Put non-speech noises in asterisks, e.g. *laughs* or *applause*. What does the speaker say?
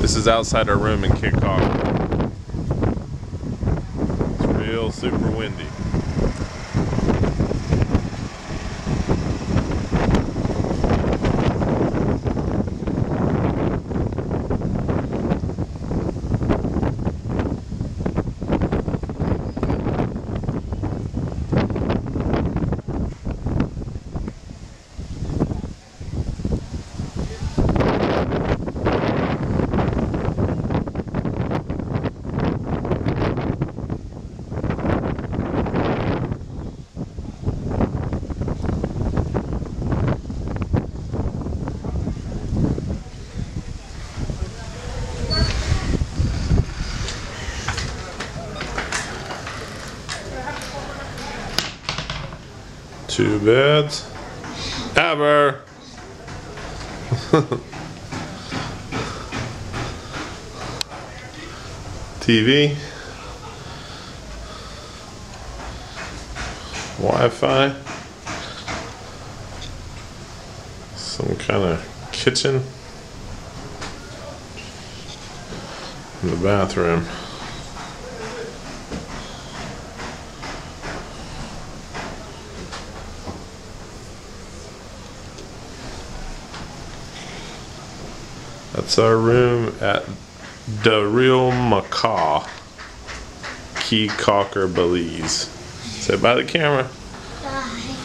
This is outside our room in Caye Caulker. It's real super windy. Two beds. Ever. *laughs* TV. Wi-Fi. Some kind of kitchen. In the bathroom. That's our room at the Real Macaw, Caye Caulker Belize. Say bye to the camera. Bye.